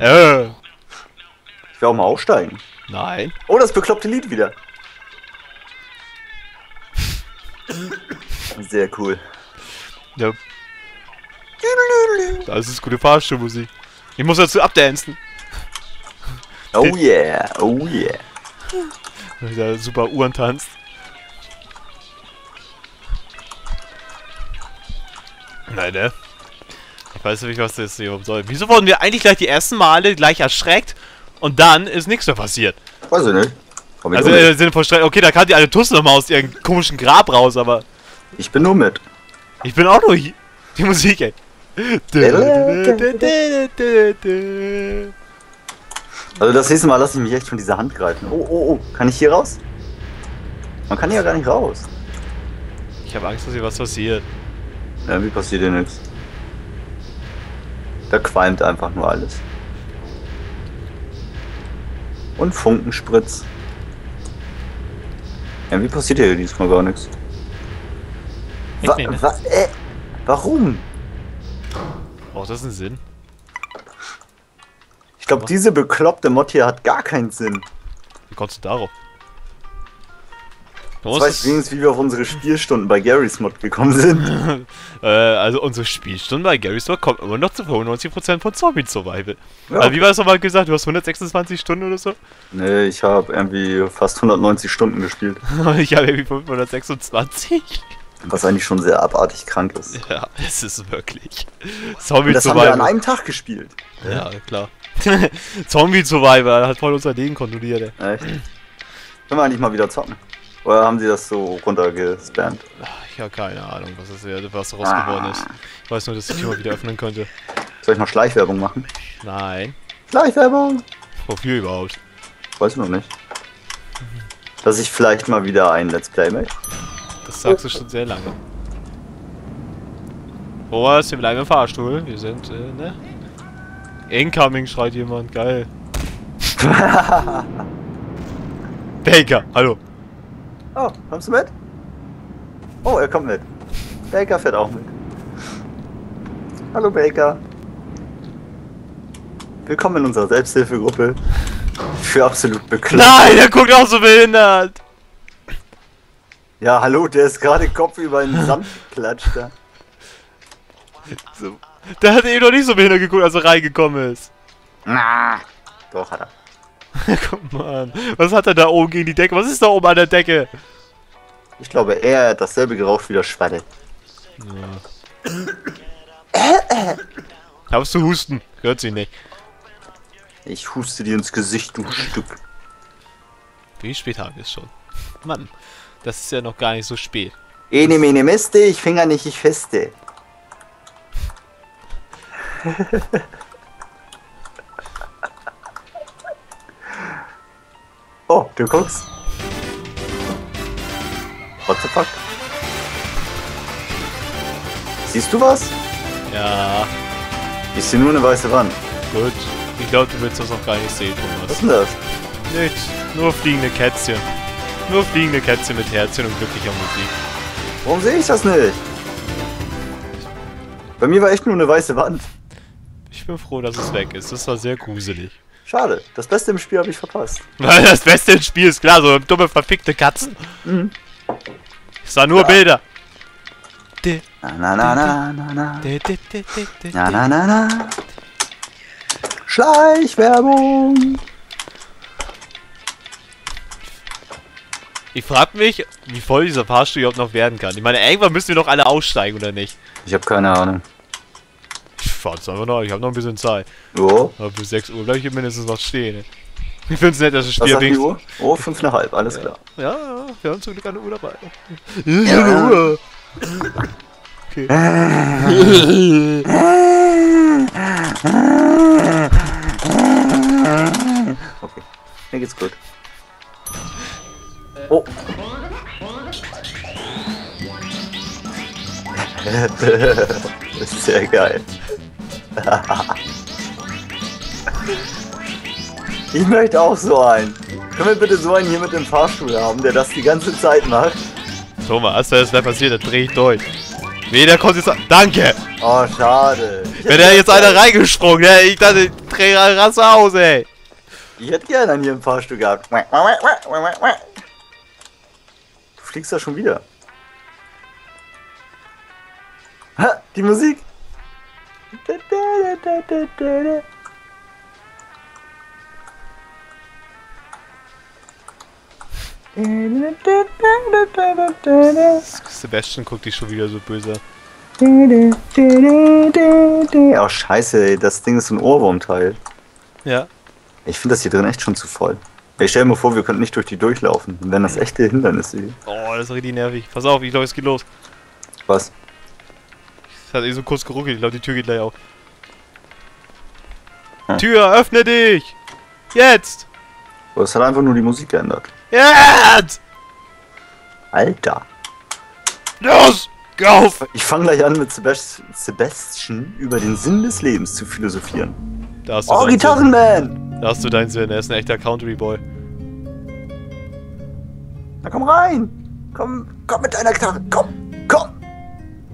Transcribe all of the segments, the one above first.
Äh. Ich will auch mal aussteigen. Nein. Oh, das bekloppte Lied wieder. Sehr cool. Ja. Das ist gute Fahrstuhlmusik. Ich muss dazu abdancen. Oh yeah, oh yeah. Der super Uhren tanzt. Nein, ne? Ich weiß nicht, was das hier soll. Wieso wurden wir eigentlich gleich die ersten Male gleich erschreckt und dann ist nichts mehr passiert? Weiß ich nicht. Komm Also im. Sinne von Streit. Okay, da kam die alte Tusse nochmal aus ihrem komischen Grab raus, aber ich bin nur mit. ich bin auch nur hier. Die Musik, ey. Also das nächste Mal lasse ich mich echt von dieser Hand greifen. Oh, oh, oh. Kann ich hier raus? Man kann hier ja gar nicht raus. Ich habe Angst, dass hier was passiert. Irgendwie passiert hier nichts. Da qualmt einfach nur alles. Und Funkenspritz. Irgendwie passiert hier diesmal gar nichts. Wa ne? wa äh, warum? Braucht das einen Sinn? Ich glaube, diese bekloppte Mod hier hat gar keinen Sinn. Wie kommst du darauf? Musst weiß wenigstens, wie wir auf unsere Spielstunden bei Garys Mod gekommen sind. äh, also unsere Spielstunde bei Gary's Mod kommt immer noch zu 95% von Zombie Survival. Ja. Also wie war das nochmal gesagt? Du hast 126 Stunden oder so? nee, ich habe irgendwie fast 190 Stunden gespielt. ich habe irgendwie 526. Was eigentlich schon sehr abartig krank ist. Ja, es ist wirklich. Zombie Und das haben wir an Survival. einem Tag gespielt. Ja, klar. Zombie Survival hat voll unser Leben kontrolliert, ey. Echt? Können wir eigentlich mal wieder zocken? Oder haben sie das so runtergespammt? Ich habe keine Ahnung, was das wäre, was daraus geworden ist. Ich weiß nur, dass ich die mal wieder öffnen könnte. Soll ich noch Schleichwerbung machen? Nein. Schleichwerbung? Wofür überhaupt? Weiß ich noch nicht. Dass ich vielleicht mal wieder ein Let's Play mache. Das sagst du schon sehr lange. Boas, wir bleiben im Fahrstuhl. Wir sind, äh, ne? Incoming schreit jemand, geil. Baker, hallo. Oh, kommst du mit? Oh, er kommt mit. Baker fährt auch mit. Hallo Baker. Willkommen in unserer Selbsthilfegruppe. Für absolut bekloppt. Nein, er guckt auch so behindert. Ja, hallo, der ist gerade Kopf über den Sand geklatscht. Da. So. Der hat eben noch nicht so behindert geguckt, als er reingekommen ist. Na. Doch, hat er. Guck mal, was hat er da oben gegen die Decke? Was ist da oben an der Decke? Ich glaube, er hat dasselbe geraucht wie der Schwalle. Darfst du husten? Hört sie nicht. Ich huste dir ins Gesicht, du Stück. Wie spät haben wir es schon? Mann, das ist ja noch gar nicht so spät. Ene mene miste, ich finger nicht, ich feste. du guckst. What the fuck? Siehst du was? Ja, Ich sehe nur eine weiße Wand. gut. Ich glaube, du willst das auch gar nicht sehen, Was ist Thomas. denn das? Nichts. Nur fliegende Kätzchen. Nur fliegende Kätzchen mit Herzchen und glücklicher Musik. Warum sehe ich das nicht? Bei mir war echt nur eine weiße Wand. Ich bin froh, dass es weg ist. Das war sehr gruselig. Schade. Das Beste im Spiel habe ich verpasst. Weil das Beste im Spiel ist klar, so dumme verfickte Katzen. Mhm. Ich sah nur Ja. Bilder. Na na na na na na. Na na na na. Schleichwerbung. Ich frag mich, wie voll dieser Fahrstuhl überhaupt noch werden kann. Ich meine, irgendwann müssen wir doch alle aussteigen, oder nicht? Ich habe keine Ahnung. Ich fahr jetzt einfach noch, ich habe noch ein bisschen Zeit. Jo. Aber bis 6 Uhr bleib ich mindestens noch stehen. ey. Ich find's nett, dass die wenigstens... Uhr? Oh, fünf nach halb, alles klar. Ja, ja, wir haben zum Glück eine Uhr dabei. Ja. Eine Uhr. Okay. Okay, mir geht's gut. Oh. das ist sehr geil. ich möchte auch so einen. Können wir bitte so einen hier mit dem Fahrstuhl haben, der das die ganze Zeit macht? Thomas, da ist was passiert, da dreh ich durch. Weh, der kommt jetzt... an- Danke! Oh, schade. Wenn da jetzt einer reingesprungen, ja, ich dachte, dreh Rasse aus, ey. Ich hätte gerne einen hier im Fahrstuhl gehabt. Du fliegst da schon wieder. Ha, die Musik. Sebastian guckt dich schon wieder so böse. Oh scheiße, ey, das Ding ist ein Ohrwurmteil. Ja. Ich finde das hier drin echt schon zu voll. Ich stell mir vor, wir könnten nicht durch die durchlaufen. Wären das echte Hindernisse. Oh, das ist richtig nervig. Pass auf, ich glaube, es geht los. Was? Es hat eh so kurz geruckelt. Ich glaube, die Tür geht gleich auf. Hm. Tür, öffne dich! Jetzt! Aber es hat einfach nur die Musik geändert. Jetzt! Alter. Los! Gauf! Ich fange gleich an mit Sebast Sebastian über den Sinn des Lebens zu philosophieren. Da hast du Oh. Gitarrenman! Da hast du deinen Sinn. Er ist ein echter Country Boy. Na komm rein! Komm, komm mit deiner Gitarre! Komm!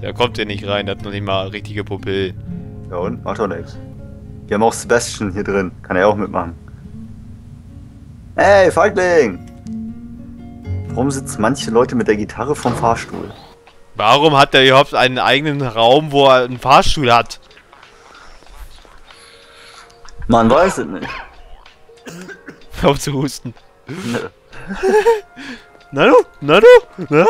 Der kommt hier nicht rein. Der hat noch nicht mal richtige Pupillen. Ja und? Macht doch nichts. Wir haben auch Sebastian hier drin. Kann er auch mitmachen. Hey, Feigling! Warum sitzen manche Leute mit der Gitarre vom Fahrstuhl? Warum hat der überhaupt einen eigenen Raum, wo er einen Fahrstuhl hat? Man weiß es nicht. Auf zu husten. Nö. Na du? Na du? Na?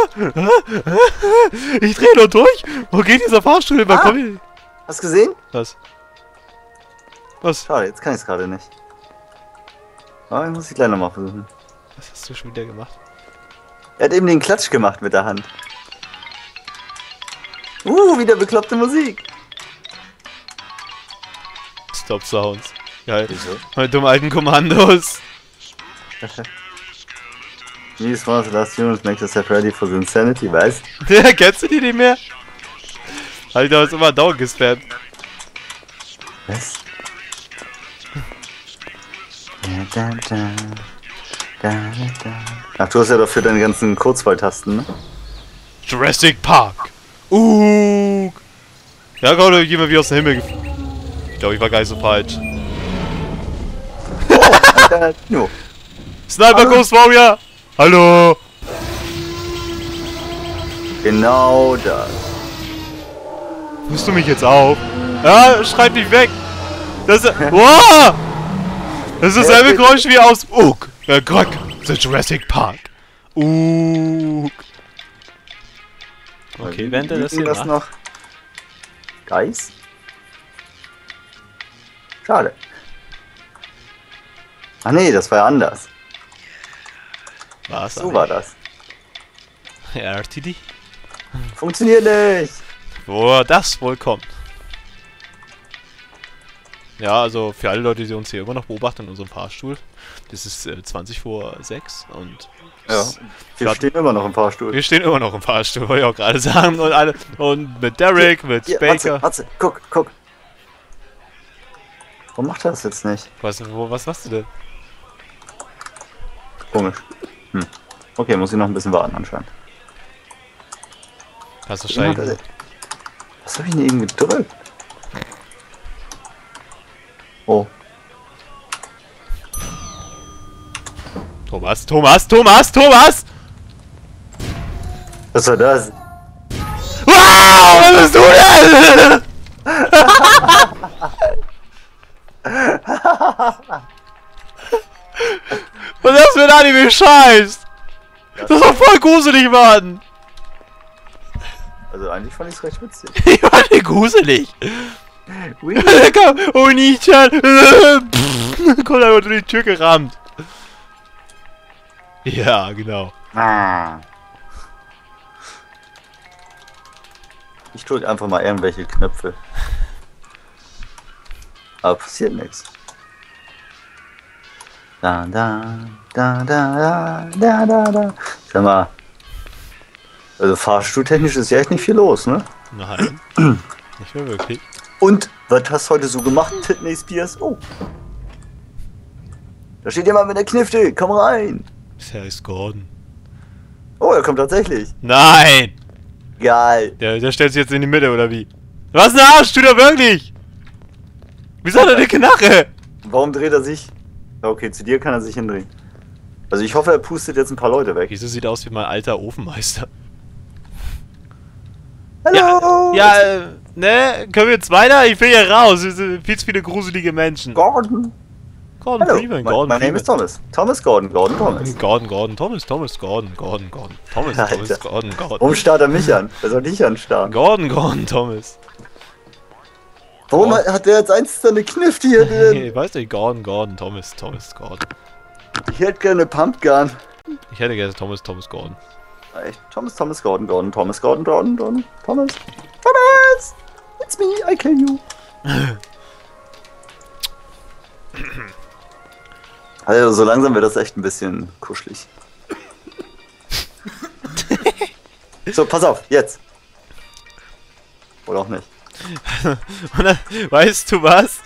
Ich drehe nur durch. Wo geht dieser Fahrstuhl? Man Ah. kommt hier- Hast du gesehen? Was? Was? Schade, jetzt kann ich es gerade nicht. Aber ich muss ich gleich nochmal versuchen. Was hast du schon wieder gemacht? Er hat eben den Klatsch gemacht mit der Hand. Uh, wieder bekloppte Musik. Stop Sounds. Geil. Wieso? Mit dem alten Kommandos. These ones the last humans make yourself ready for the insanity, weißt? Der kennst du die nicht mehr? Alter, ist immer down gespammt. Was? Da, da, da. Ach, du hast ja dafür deine ganzen Kurzwahltasten, ne? Jurassic Park. Uh. Ja, komm, da gehen wir wie aus dem Himmel. gef- Ich glaube, ich war gar nicht so falsch. No. Sniper. Ghost Warrior! Hallo! Genau das. Rufst du mich jetzt auf? Ja, schreib dich weg! Das ist. Wow! Das ist dasselbe bitte. Geräusch wie aus Ugg. Äh, Grog. The Jurassic Park. Ugg. Okay, während er das hier das noch? Geist? Schade. Ach nee, das war ja anders. Was? So war das. RTD? Funktioniert nicht. Wo das wohl kommt. Ja, also für alle Leute, die uns hier immer noch beobachten in unserem Fahrstuhl. Das ist äh, 20 vor 6 und Ja, wir Ja. stehen immer noch im Fahrstuhl. wir stehen immer noch im Fahrstuhl, wollte ich auch gerade sagen. Und, alle, und mit Derek, mit Hier, Baker. Matze, Matze, guck, guck. Warum macht er das jetzt nicht? Was, wo, was machst du denn? Komisch. Hm. Okay, muss ich noch ein bisschen warten anscheinend. Hast du er wahrscheinlich. denn- Was habe ich denn eben gedrückt? Oh, Thomas, Thomas, Thomas, Thomas! was war das? Wow, was bist du denn? Ist das für ein Anime-Scheiß? Das doch voll gruselig, Mann! Also eigentlich fand ich es recht witzig. Ich war nicht gruselig. Ui. Der kam, oh Nichan! Kommt einfach durch die Tür gerammt. Ja, genau. Ah. Ich drücke einfach mal irgendwelche Knöpfe. Aber passiert nichts. Da, da, da, da, da, da, da. Sag mal. Also fahrstuhltechnisch ist ja echt nicht viel los, ne? Nein. Nicht mehr wirklich. Und, was hast du heute so gemacht, Titney Spears? Oh. Da steht jemand mit der Knifte, komm rein. Der ist Gordon. Oh, er kommt tatsächlich. Nein! Geil. Der, der stellt sich jetzt in die Mitte, oder wie? Was ein Arsch, tut er wirklich? Wieso hat er eine Knarre? warum dreht er sich? Okay, zu dir kann er sich hindrehen. Also ich hoffe, er pustet jetzt ein paar Leute weg. Wieso sieht er aus wie mein alter Ofenmeister? Hallo! Ja, äh, ne? Können wir jetzt weiter? Ich will hier raus. Es sind viel zu viele gruselige Menschen. Gordon! Gordon Hallo, Freeman, Gordon my name is Freeman. Thomas. Thomas Gordon, Gordon Thomas. Gordon, Gordon, Thomas, Thomas, Gordon, Gordon, Gordon. Thomas. Thomas, Gordon, Gordon. Warum starrt er mich an? Wer soll dich anstarren? Gordon, Gordon, Thomas. Warum hat hat der jetzt eins seine Knifte hier drin? Ich weiß nicht, Gordon, Gordon, Thomas, Thomas, Gordon. Ich hätte gerne Pumpgun. Ich hätte gerne Thomas, Thomas, Gordon. Thomas, Thomas Gordon, Gordon, Thomas Gordon, Gordon, Gordon, Thomas. Thomas! It's me, I kill you. Also so langsam wird das echt ein bisschen kuschelig. so, pass auf, jetzt. Oder auch nicht. Und dann, weißt du was?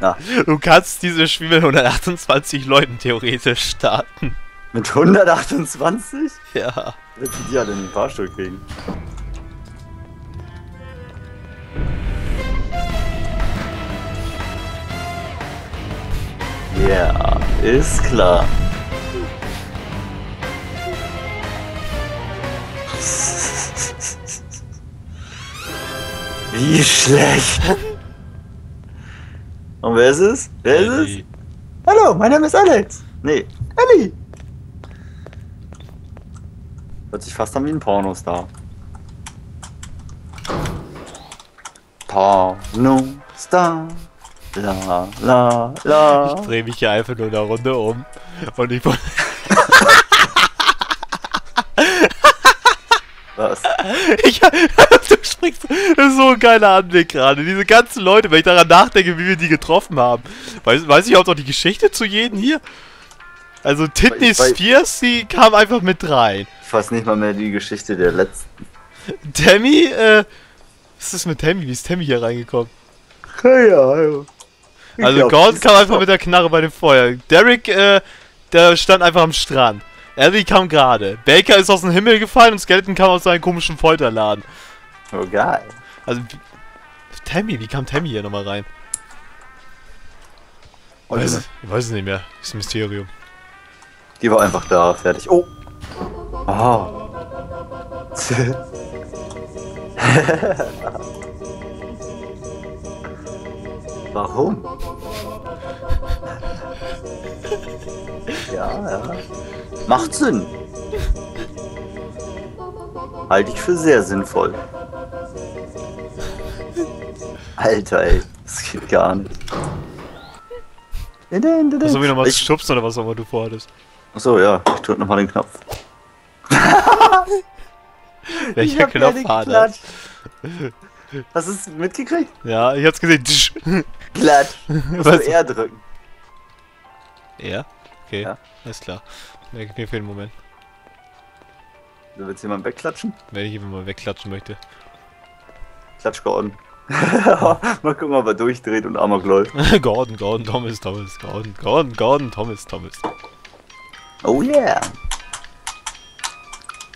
Ja. Du kannst dieses Spiel mit 128 Leuten theoretisch starten. Mit 128? Ja. Willst du die alle in den Fahrstuhl kriegen? Ja, ist klar. Wie schlecht. Und wer ist es? Wer ist es? Ellie. Hallo, mein Name ist Alex. Nee, Ellie. Hört sich fast an wie ein Pornostar. Pornostar. La la la. Ich drehe mich hier einfach nur eine Runde um. Und ich wollte. Was? Ich, du sprichst. Das ist so ein geiler Anblick gerade. Diese ganzen Leute, wenn ich daran nachdenke, wie wir die getroffen haben. Weiß, weiß ich überhaupt noch die Geschichte zu jedem hier? Also Titney Spears, die kam einfach mit rein. Ich weiß nicht mal mehr die Geschichte der letzten. Tammy, äh. Was ist mit Tammy? Wie ist Tammy hier reingekommen? Ja, ja. Ich Also Gordon kam einfach mit der Knarre bei dem Feuer. Derek, äh, der stand einfach am Strand. Ellie kam gerade. Baker ist aus dem Himmel gefallen und Skeleton kam aus seinem komischen Folterladen. Oh, geil. Also, Tammy, wie kam Tammy hier nochmal rein? Und Weiß, ich weiß es nicht mehr. Das ist ein Mysterium. Die war einfach da, fertig. Oh. Ah. Warum? ja, ja. Macht Sinn. Halte ich für sehr sinnvoll. Alter, ey. Das geht gar nicht. Hast du wieder mal Ich- schubst oder was auch immer du vorhattest? Achso, ja. Ich drück nochmal den Knopf. Welcher Knopf war das? Hast du es mitgekriegt? Ja, ich hab's gesehen. Tsch. Klatsch. Musst du R drücken. Ja? Okay, Ja. alles klar. Merke ich mir für den Moment. Du willst jemanden wegklatschen? Wenn ich ihn mal wegklatschen möchte. Klatsch Gordon. Mal gucken, ob er durchdreht und Amok läuft. Gordon, Gordon, Thomas, Thomas, Gordon, Gordon, Gordon, Thomas, Thomas. Oh yeah.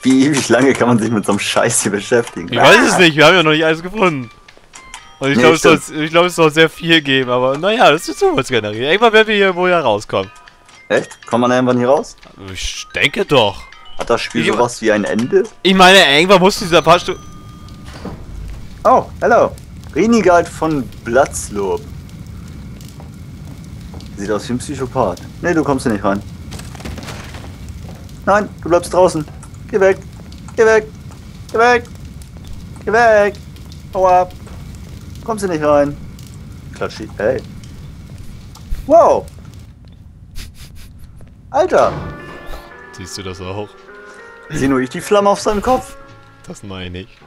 Wie ewig lange kann man sich mit so einem Scheiß hier beschäftigen? Ich weiß es nicht, wir haben ja noch nicht alles gefunden. Und ich Nee, glaube, es, soll- ich glaub, es soll sehr viel geben, aber naja, das ist sowas generiert. Irgendwann werden wir hier wohl herauskommen. Echt? Kommt man irgendwann hier raus? Ich denke doch. Hat das Spiel Ich- sowas wie ein Ende? Ich meine, irgendwann muss dieser paar Stunden. Oh, hello. Renegade von Bloodslurp. Sieht aus wie ein Psychopath. Nee, du kommst hier nicht rein. Nein, du bleibst draußen. Geh weg. Geh weg. Geh weg. Geh weg. Hau ab. Kommst hier nicht rein. Klatschi. Hey. Wow. Alter. Siehst du das auch? Sieh nur ich die Flamme auf seinem Kopf. Das meine ich.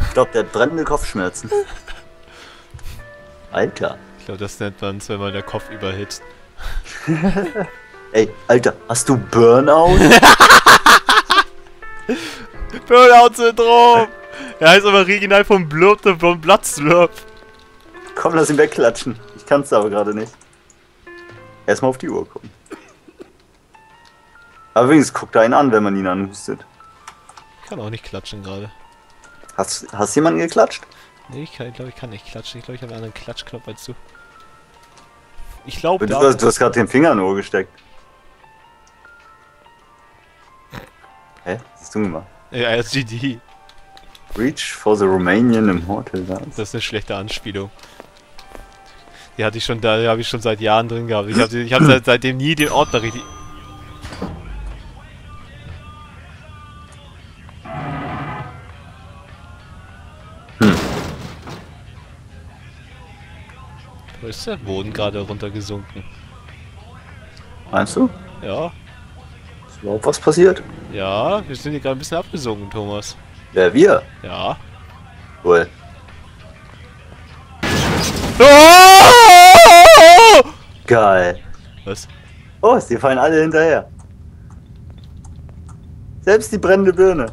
Ich glaube, der hat brennende Kopfschmerzen. Alter. Ich glaube, das nennt man wenn man der Kopf überhitzt. Ey, Alter, hast du Burnout? Burnout-Syndrom! Er heißt aber original vom Blurb vom Bloodslurp. Komm, lass ihn wegklatschen. Ich kann's aber gerade nicht. Erstmal auf die Uhr gucken. Aber wenigstens guckt er einen an, wenn man ihn anhustet. Ich kann auch nicht klatschen gerade. Hast, hast jemanden geklatscht? Nee, ich glaube, ich kann nicht klatschen. Ich glaube, ich habe einen anderen Klatschknopf als du. Ich glaube, Du hast, du hast gerade den Finger in Ohr gesteckt. Hä? Was hast du gemacht? Ja, SGD. Reach for the Romanian Immortal Dance. Das ist eine schlechte Anspielung. Die hatte ich schon da, habe ich schon seit Jahren drin gehabt. Ich habe ich hab seit, seitdem nie den Ordner richtig. Ist der Boden gerade runtergesunken? Meinst du? Ja, Ist überhaupt was passiert? ja, wir sind hier gerade ein bisschen abgesunken, Thomas. Wer, wir? Ja. Wohl. Oh! Geil. Was? Oh, die fallen alle hinterher. Selbst die brennende Birne.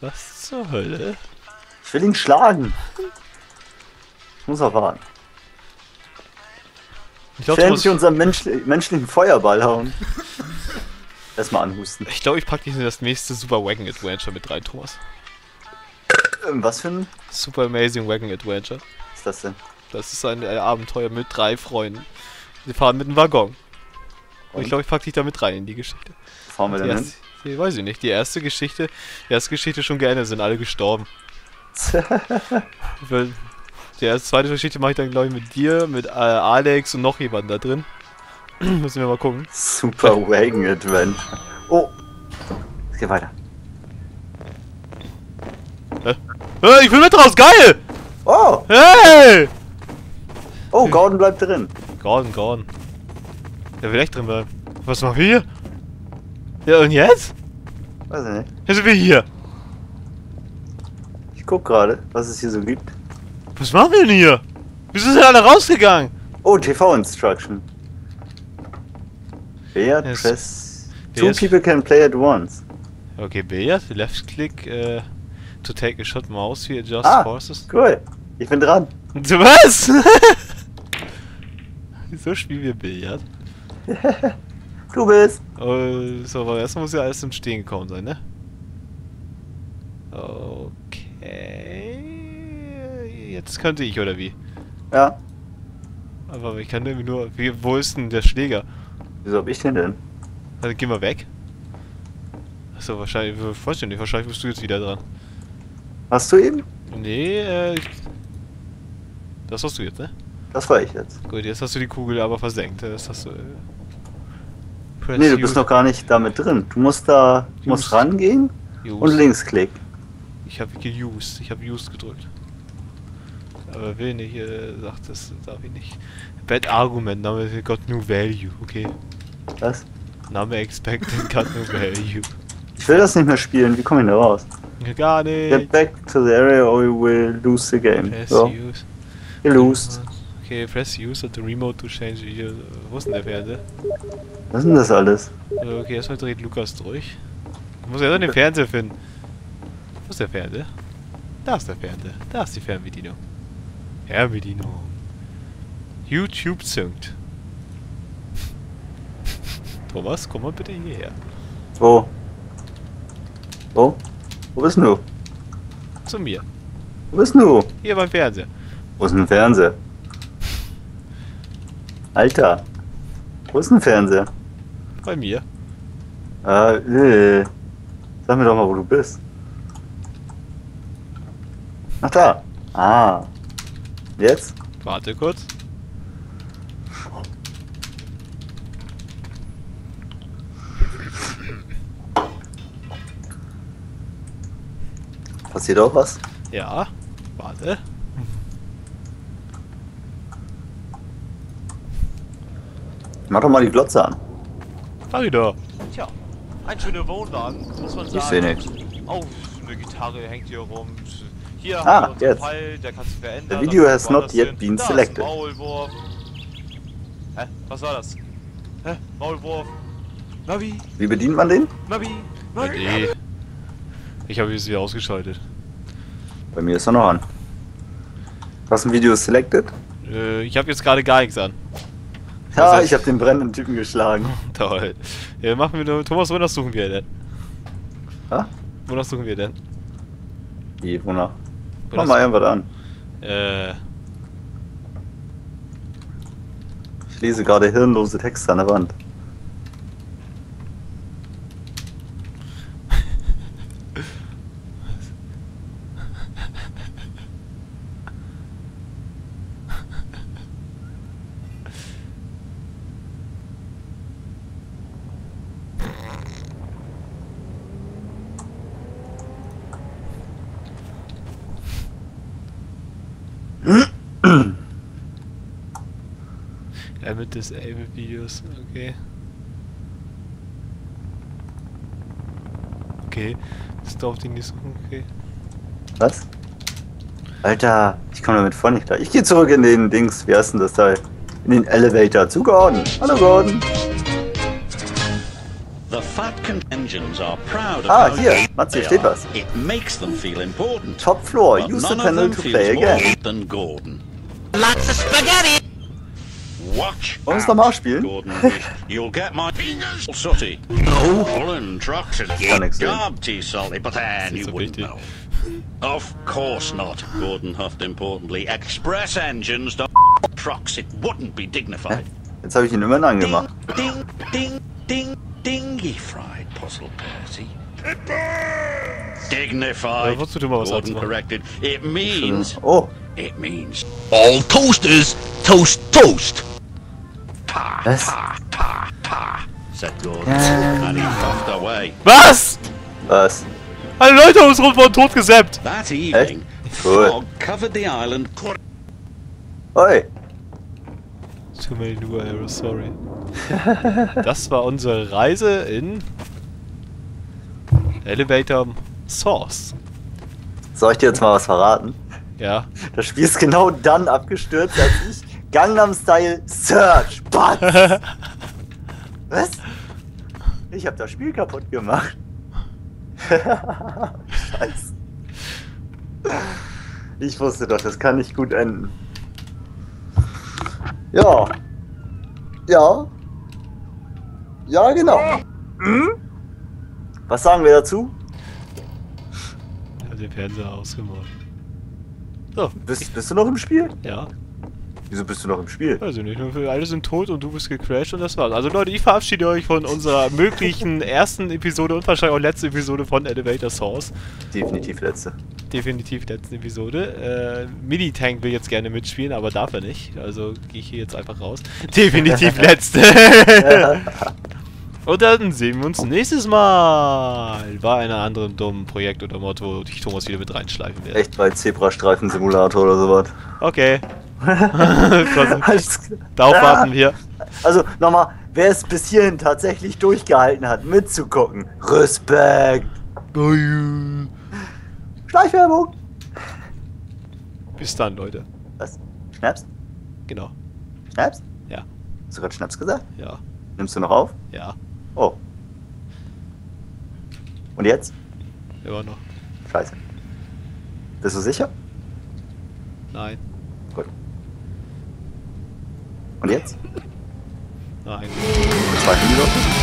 Was zur Hölle? Ich will ihn schlagen. Ich muss auch warten. Ich Ich glaube, ich, endlich unseren menschli menschlichen Feuerball hauen. Erstmal anhusten. ich, glaub, ich pack dich in das nächste Super Wagon Adventure mit rein, Thomas. Ähm, Was für ein Super Amazing Wagon Adventure. ist das denn? Das ist ein äh, Abenteuer mit drei Freunden. Sie fahren mit einem Waggon. Und ich Und? glaube, ich pack dich da mit rein in die Geschichte. Fahren wir denn erste, die, weiß ich nicht. Die erste Geschichte, die erste Geschichte schon geendet, sind alle gestorben. Weil die erste, zweite Geschichte mache ich dann, glaube ich, mit dir, mit äh, Alex und noch jemanden da drin. Müssen wir mal gucken. Super Wagon Adventure. Oh. Es geht weiter. Äh, ich bin mit raus, geil! Oh. Hey! Oh, Gordon bleibt drin. Gordon, Gordon. Der will echt drin bleiben. Was machen wir hier? Ja, und jetzt? Weiß ich nicht. Jetzt sind wir hier. Ich guck gerade, was es hier so gibt. Was machen wir denn hier? Wieso sind alle rausgegangen? Oh, TV Instruction. Wer Yes. press. Two people can play at once. Okay, Billard, left click äh, to take a shot mouse here, adjust Ah. forces. Cool. Ich bin dran. Du was? Wieso spielen wir Billard? Du bist. Oh, so, aber erstmal muss ja alles zum Stehen gekommen sein, ne? Okay. Jetzt könnte ich, oder wie? Ja. Aber ich kann irgendwie nur. Wie, wo ist denn der Schläger? Wieso hab ich den denn? Also geh mal weg. Achso, wahrscheinlich. Ich weiß nicht, wahrscheinlich bist du jetzt wieder dran. Hast du eben? Nee, äh. ich- Das hast du jetzt, ne? Das war ich jetzt. Gut, jetzt hast du die Kugel aber versenkt. Das hast du. Äh, press Nee, du bist noch gar nicht damit drin. Du musst da. Du musst rangehen Use. und Linksklick. Ich habe geused. Ich habe used gedrückt. Aber will nicht, äh, sagt das darf ich nicht. Bad Argument, Name got no value, okay. Was? Name expected got no value. Ich will das nicht mehr spielen. Wie komme ich da raus? Gar Get nicht. back to the area or you will lose the game. Press So, use. you lost. Okay, press use at the remote to change. Hier, wo ist denn der Fernseher? Was ist denn das alles? Okay, erstmal dreht Lukas durch. Ich muss erst den Fernseher finden. Wo ist der Fernseher? Da ist der Fernseher. Da ist die Fernbedienung. Fernbedienung. YouTube synkt. Thomas, komm mal bitte hierher. Wo? Wo? Wo bist du? Zu mir. Wo bist du? Hier beim Fernseher. Wo ist denn ein Fernseher? Alter. Wo ist ein Fernseher? Bei mir. Äh, äh. Sag mir doch mal, wo du bist. Ach da. Ah. Jetzt? Warte kurz. Passiert auch was? Ja. Warte. Mach doch mal die Glotze an. Fahr wieder. Tja, ein schöner Wohnwagen, muss man sagen. Ich seh nichts. Oh, eine Gitarre hängt hier rum. Hier Ah, haben wir jetzt. Fall, der kannst du verändern. The video has not yet hin. been da selected. Maulwurf. Hä? Was war das? Hä? Maulwurf? Navi? Wie bedient man den? Navi? Navi? Nee. Ich habe es wieder ausgeschaltet. Bei mir ist er noch an. Hast du ein Video selected? Äh, ich habe jetzt gerade gar nichts an. Ja, heißt- ich habe den brennenden Typen geschlagen. Toll. Ja, machen wir nur. Thomas, wonach suchen wir denn? Ha? Wonach suchen wir denn? Wie, wonach? Mach Wonach mal irgendwas an. Äh, Ich lese gerade hirnlose Texte an der Wand. Ja, mit Disable-Videos, okay. Okay, das darf die nicht suchen, okay. Was? Alter, ich komme damit voll nicht klar. Ich gehe zurück in den Dings, wie heißt denn das Teil? In den Elevator zu Gordon. Hallo Gordon. The Fatkin engines are proud of Ah, hier, Mats, hier steht was. It makes them feel important. Top floor, use the panel to play again. than Gordon. Lots of spaghetti. Watch Wollen wir es nochmal spielen? Gordon. You'll get my fingers sooty. No. Pulling trucks and Kann nix sehen. garbty salty, but then you wouldn't know. Of course not, Gordon huffed importantly. Express engines don't trucks. It wouldn't be dignified. Jetzt habe ich ihn immerhin angemacht. Ding, ding, ding, dingy fried puzzle Percy. Dignified. Ja, wolltest du mal was Gordon anzumachen? corrected. It means. Oh, It means. All toasters toast toast. Was? Ja. Was? was? Alle Leute um uns rum wurden tot gesappt! That evening, Cool. covered the island. Oi. Too many new arrows, sorry. Das war unsere Reise in Elevator Source. Soll ich dir jetzt mal was verraten? Ja. Das Spiel ist genau dann abgestürzt, als ich Gangnam Style Search. Batz. Was? Ich habe das Spiel kaputt gemacht. Scheiße. Ich wusste doch, das kann nicht gut enden. Ja. Ja. Ja, genau. Hm? Was sagen wir dazu? Ich hab den Fernseher ausgemacht. So, Bist, bist du noch im Spiel? ja. Wieso bist du noch im Spiel? Also nicht nur für alle sind tot und du bist gecrashed und das war's. Also Leute, ich verabschiede euch von unserer möglichen ersten Episode und wahrscheinlich auch letzten Episode von Elevator Source. Definitiv letzte. Definitiv letzten Episode. Äh, Mini-Tank will jetzt gerne mitspielen, aber darf er nicht. Also gehe ich hier jetzt einfach raus. Definitiv letzte. und dann sehen wir uns nächstes Mal bei einem anderen dummen Projekt oder Motto, wo ich Thomas wieder mit reinschleifen werde. Echt bei Zebrastreifen-Simulator oder sowas. Okay. Darauf warten wir. Also nochmal, wer es bis hierhin tatsächlich durchgehalten hat, mitzugucken, Respekt. Schleichwerbung. Bis dann, Leute. Was? Schnaps? Genau. Schnaps? Ja. Hast du gerade Schnaps gesagt? Ja. Nimmst du noch auf? Ja. Oh. Und jetzt? Immer noch. Scheiße. Bist du sicher? Nein. Und jetzt? Nein. Zwei Minuten?